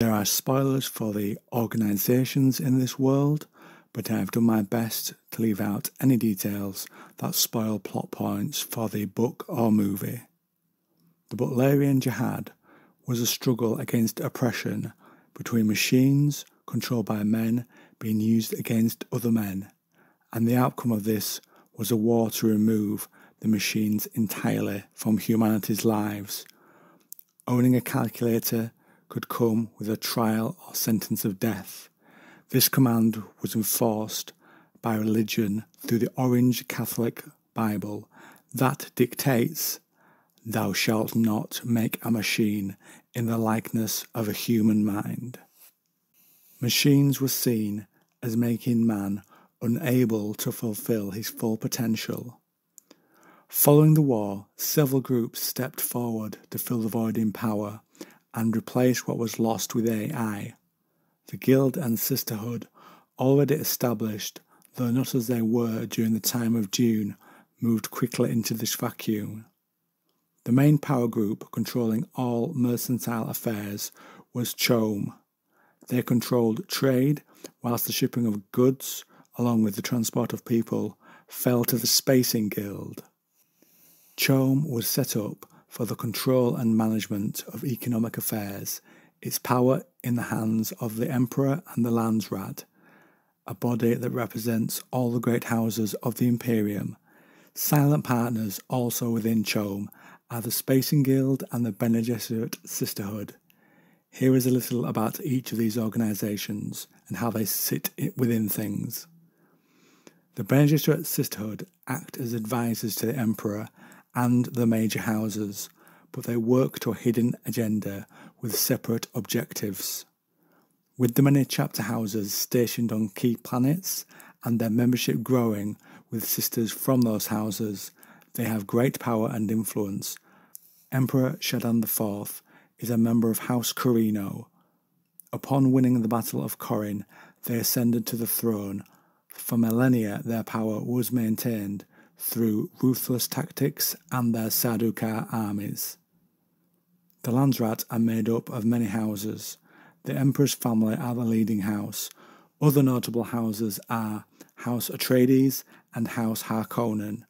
There are spoilers for the organisations in this world, but I have done my best to leave out any details that spoil plot points for the book or movie. The Butlerian Jihad was a struggle against oppression between machines controlled by men being used against other men, and the outcome of this was a war to remove the machines entirely from humanity's lives. Owning a calculator could come with a trial or sentence of death. This command was enforced by religion through the Orange Catholic Bible that dictates, Thou shalt not make a machine in the likeness of a human mind. Machines were seen as making man unable to fulfill his full potential. Following the war, several groups stepped forward to fill the void in power and replace what was lost with AI. The Guild and Sisterhood, already established, though not as they were during the time of Dune, moved quickly into this vacuum. The main power group controlling all mercantile affairs was CHOAM. They controlled trade, whilst the shipping of goods, along with the transport of people, fell to the Spacing Guild. CHOAM was set up for the control and management of economic affairs, its power in the hands of the Emperor and the Landsraad, a body that represents all the great houses of the Imperium. Silent partners also within CHOAM are the Spacing Guild and the Bene Gesserit Sisterhood. Here is a little about each of these organisations and how they sit within things. The Bene Gesserit Sisterhood act as advisors to the Emperor and the major houses, but they work to a hidden agenda with separate objectives. With the many chapter houses stationed on key planets and their membership growing with sisters from those houses, they have great power and influence. Emperor Shaddam IV is a member of House Corrino. Upon winning the Battle of Corrin, they ascended to the throne. For millennia, their power was maintained through ruthless tactics and their Sardaukar armies. The Landsraad are made up of many houses. The Emperor's family are the leading house. Other notable houses are House Atreides and House Harkonnen.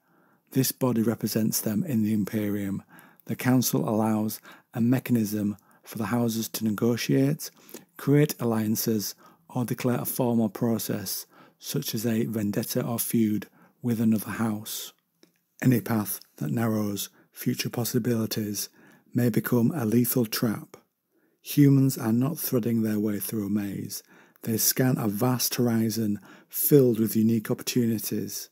This body represents them in the Imperium. The Council allows a mechanism for the houses to negotiate, create alliances, or declare a formal process, such as a vendetta or feud, with another house. Any path that narrows future possibilities may become a lethal trap. Humans are not threading their way through a maze. They scan a vast horizon filled with unique opportunities.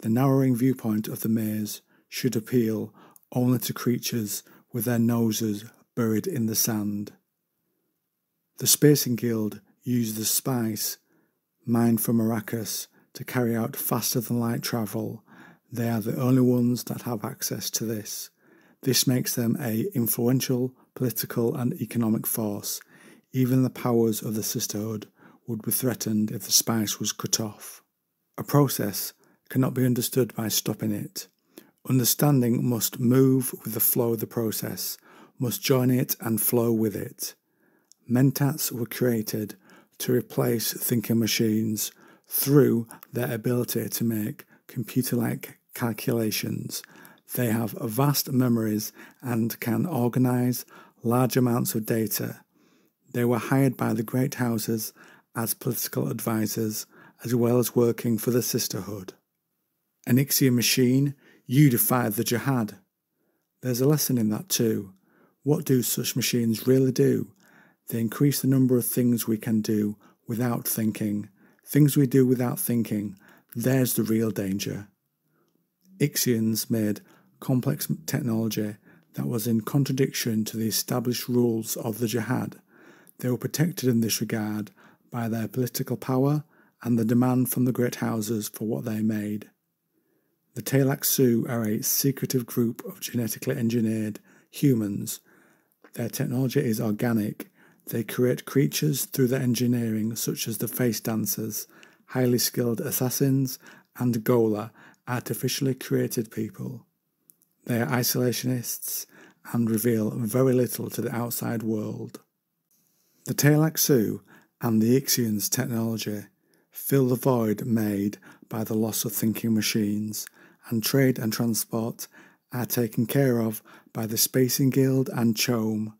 The narrowing viewpoint of the maze should appeal only to creatures with their noses buried in the sand. The Spacing Guild use the spice mined from Arrakis to carry out faster than light travel. They are the only ones that have access to this. This makes them a influential political and economic force. Even the powers of the sisterhood would be threatened if the spice was cut off. A process cannot be understood by stopping it. Understanding must move with the flow of the process, must join it and flow with it. Mentats were created to replace thinking machines through their ability to make computer like calculations. They have vast memories and can organize large amounts of data. They were hired by the great houses as political advisors, as well as working for the sisterhood. An Ixian machine, you defied the jihad. There's a lesson in that too. What do such machines really do? They increase the number of things we can do without thinking things we do without thinking, there's the real danger. Ixians made complex technology that was in contradiction to the established rules of the jihad. They were protected in this regard by their political power and the demand from the great houses for what they made. The Tleilaxu are a secretive group of genetically engineered humans. Their technology is organic they create creatures through their engineering, such as the face dancers, highly skilled assassins, and Ghola, artificially created people. They are isolationists and reveal very little to the outside world. The Tleilaxu and the Ixians technology fill the void made by the loss of thinking machines, and trade and transport are taken care of by the Spacing Guild and CHOAM.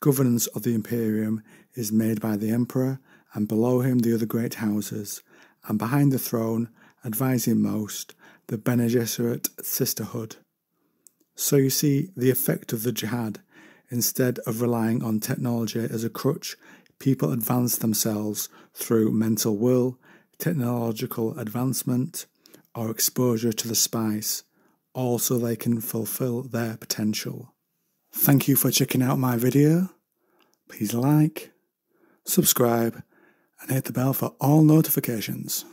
Governance of the Imperium is made by the Emperor, and below him the other great houses, and behind the throne, advising most, the Bene Gesserit Sisterhood. So you see the effect of the jihad. Instead of relying on technology as a crutch, people advance themselves through mental will, technological advancement, or exposure to the spice, all so they can fulfill their potential. Thank you for checking out my video. Please like, subscribe, and hit the bell for all notifications.